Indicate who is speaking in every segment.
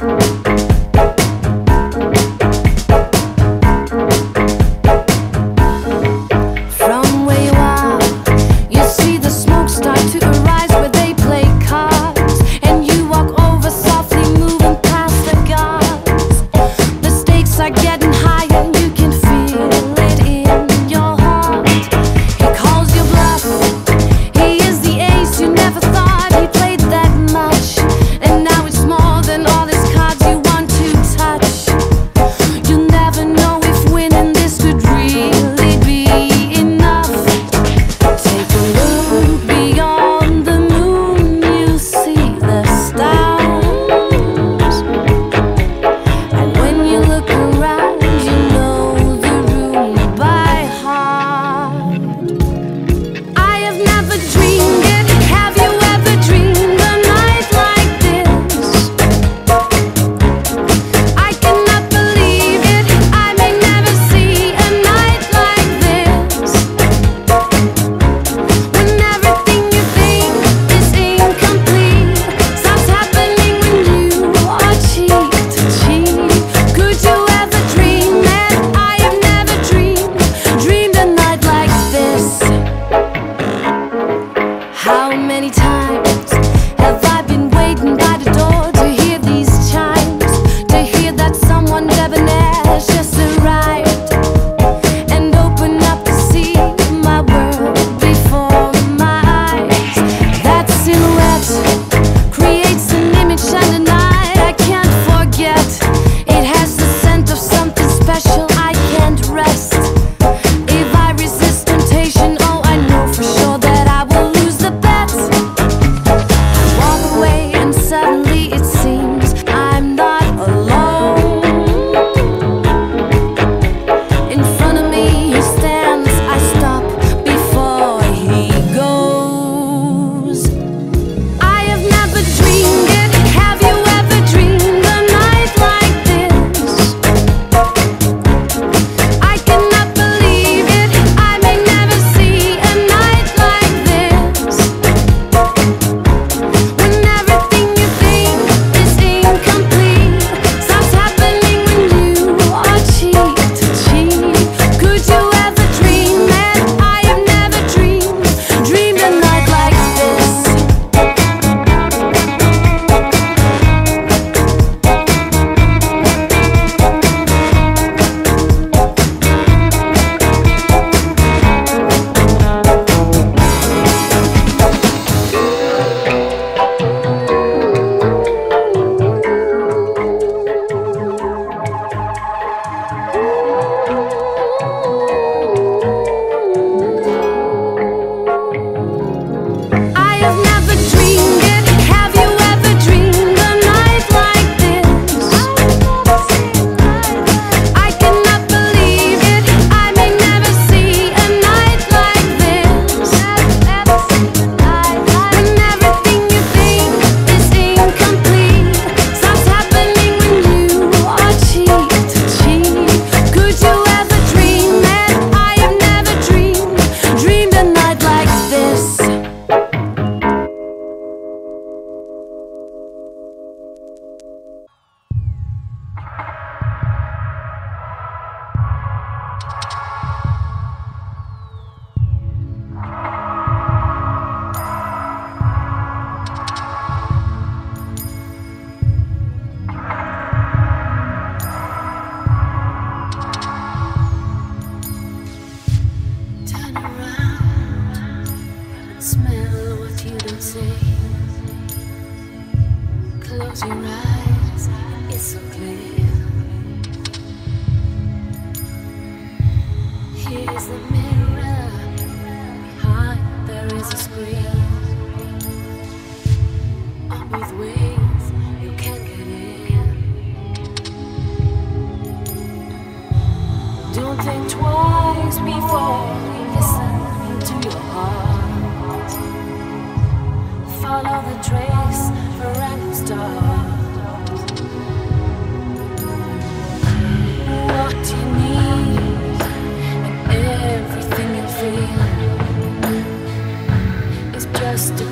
Speaker 1: Música just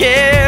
Speaker 2: Yeah.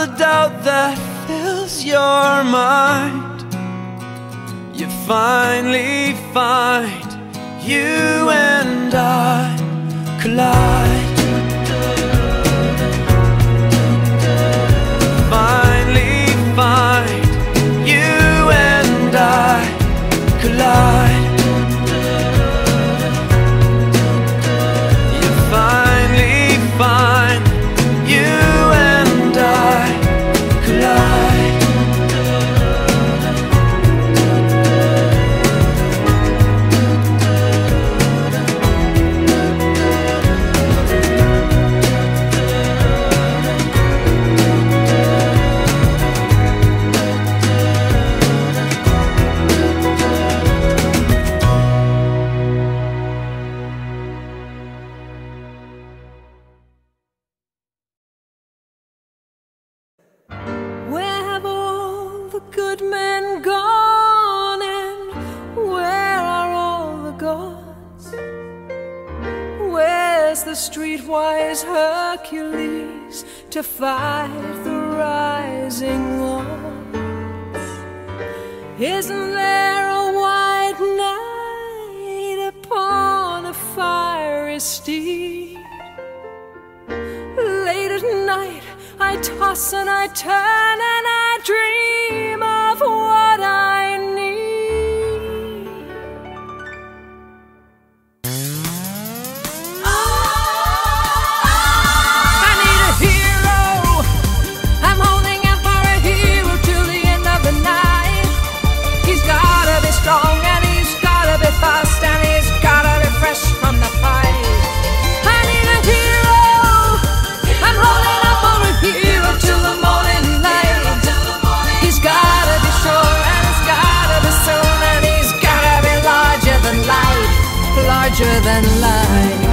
Speaker 2: the doubt that fills your mind. You finally find you and I collide.
Speaker 1: the streetwise Hercules to fight the rising wars. Isn't there a white knight upon a fiery steed? Late at night, I toss and I turn and I dream. than life.